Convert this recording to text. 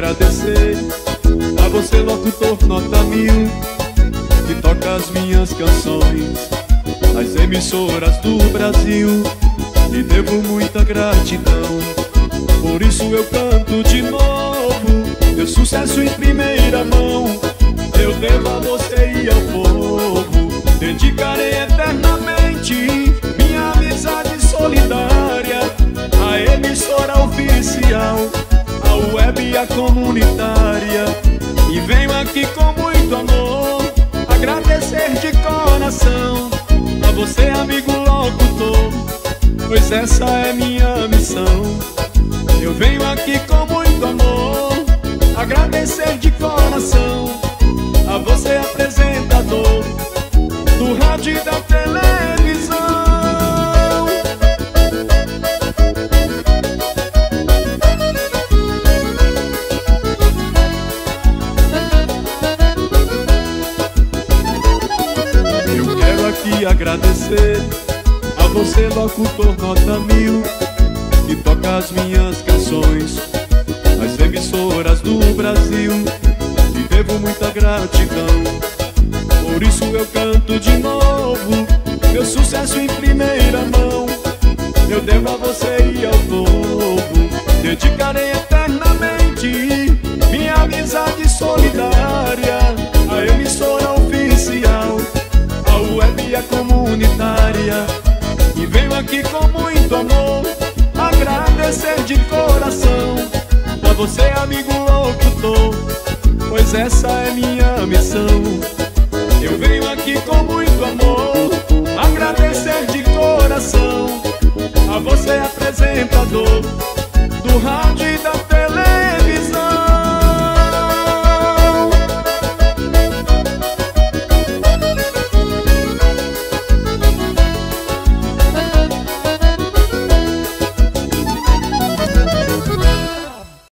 agradecer a você, locutor nota mil, que toca as minhas canções nas emissoras do Brasil. E devo muita gratidão, por isso eu canto de novo. Meu sucesso em primeira mão, eu devo a você e ao povo. Dedicarei eternamente minha amizade solidária à emissora oficial, a web e a comunitária. E venho aqui com muito amor agradecer de coração a você, amigo locutor, pois essa é minha missão. Eu venho aqui com muito amor agradecer de coração a você, apresentador do rádio e da televisão. Aqui agradecer a você, locutor nota mil, que toca as minhas canções nas emissoras do Brasil. E devo muita gratidão por isso eu canto de novo Meu sucesso em primeira mão Eu devo a você e ao povo Dedicarei eternamente Maria. E venho aqui com muito amor Agradecer de coração pra você, amigo locutor Pois essa é minha missão. Eu venho aqui com muito amor